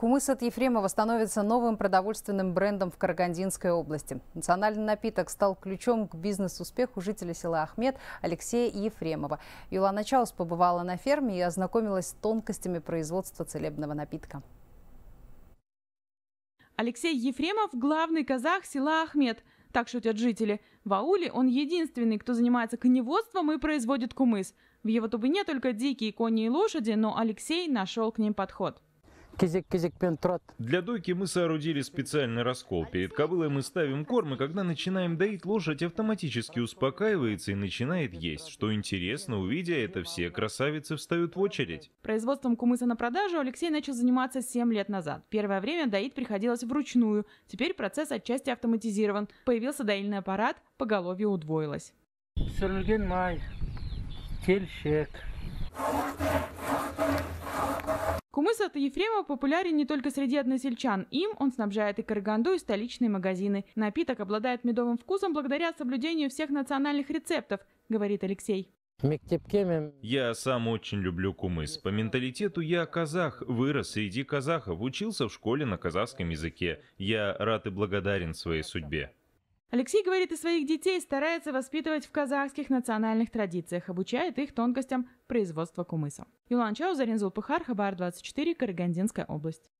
Кумыс от Ефремова становится новым продовольственным брендом в Карагандинской области. Национальный напиток стал ключом к бизнес-успеху жителя села Ахмед Алексея Ефремова. Юлана Чаус побывала на ферме и ознакомилась с тонкостями производства целебного напитка. Алексей Ефремов – главный казах села Ахмед. Так шутят жители. В ауле он единственный, кто занимается коневодством и производит кумыс. В его тубыне только дикие кони и лошади, но Алексей нашел к ним подход. Для дойки мы соорудили специальный раскол. Перед кобылой мы ставим корм, и когда начинаем доить, лошадь автоматически успокаивается и начинает есть. Что интересно, увидя это, все красавицы встают в очередь. Производством кумыса на продажу Алексей начал заниматься 7 лет назад. Первое время доить приходилось вручную. Теперь процесс отчасти автоматизирован. Появился доильный аппарат, поголовье удвоилось. Кумыс от Ефремова популярен не только среди односельчан. Им он снабжает и Караганду, и столичные магазины. Напиток обладает медовым вкусом благодаря соблюдению всех национальных рецептов, говорит Алексей. Я сам очень люблю кумыс. По менталитету я казах, вырос среди казахов, учился в школе на казахском языке. Я рад и благодарен своей судьбе. Алексей говорит, и своих детей старается воспитывать в казахских национальных традициях, обучает их тонкостям производства кумыса. Юлан Чаузарин Зулпыхар, Хабар 24, Карагандинская область.